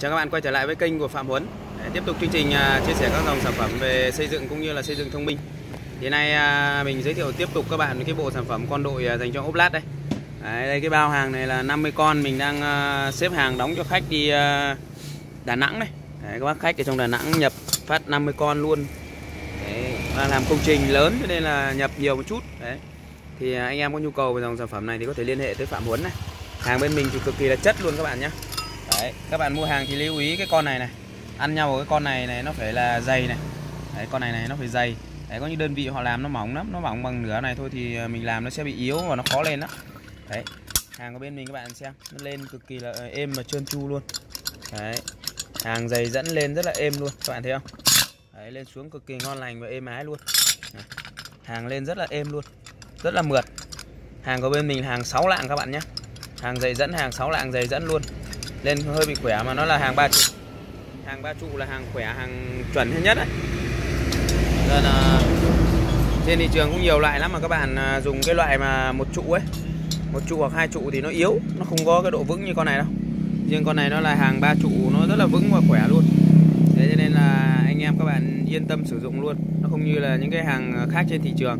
Chào các bạn quay trở lại với kênh của Phạm Huấn. Để tiếp tục chương trình à, chia sẻ các dòng sản phẩm về xây dựng cũng như là xây dựng thông minh. Thì nay à, mình giới thiệu tiếp tục các bạn cái bộ sản phẩm con đội à, dành cho ốp lát đây. Đấy, đây cái bao hàng này là 50 con. Mình đang xếp hàng đóng cho khách đi Đà Nẵng này Đấy, các bác khách ở trong Đà Nẵng nhập phát 50 con luôn. Đấy, làm công trình lớn cho nên là nhập nhiều một chút. Đấy. Thì anh em có nhu cầu về dòng sản phẩm này thì có thể liên hệ tới Phạm Huấn này. Hàng bên mình thì cực kỳ là chất luôn các bạn nhé Đấy, các bạn mua hàng thì lưu ý cái con này này. Ăn nhau cái con này này nó phải là dày này. Đấy, con này này nó phải dày. Đấy, có những đơn vị họ làm nó mỏng lắm nó mỏng bằng nửa này thôi thì à, mình làm nó sẽ bị yếu và nó khó lên đó Đấy, hàng của bên mình các bạn xem nó lên cực kỳ là ờ, êm và trơn tru luôn. Đấy, hàng dày dẫn lên rất là êm luôn các bạn thấy không? Đấy, lên xuống cực kỳ ngon lành và êm ái luôn. Đấy, hàng lên rất là êm luôn rất là mượt. Hàng của bên mình hàng 6 lạng các bạn nhé. Hàng dày dẫn hàng 6 lạng dày dẫn luôn lên hơi bị khỏe mà nó là hàng ba trụ. Hàng ba trụ là hàng khỏe hàng chuẩn nhất đấy. Nên là trên thị trường cũng nhiều loại lắm mà các bạn à, dùng cái loại mà một trụ ấy. Một trụ hoặc hai trụ thì nó yếu nó không có cái độ vững như con này đâu. Riêng con này nó là hàng ba trụ nó rất là vững và khỏe luôn. Thế cho nên là anh em các bạn yên tâm sử dụng luôn. Nó không như là những cái hàng khác trên thị trường.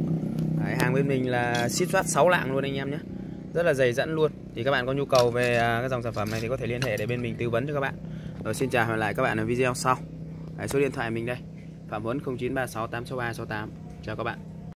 Đấy, hàng bên mình là ship soát 6 lạng luôn anh em nhé rất là dày dẫn luôn. Thì các bạn có nhu cầu về à, các cái dòng sản phẩm này thì có thể liên hệ để bên mình tư vấn cho các bạn. Rồi xin chào và hẹn lại các bạn ở video sau. Đấy, số điện thoại mình đây. Phạm Huấn 0936 863 68 chào các bạn.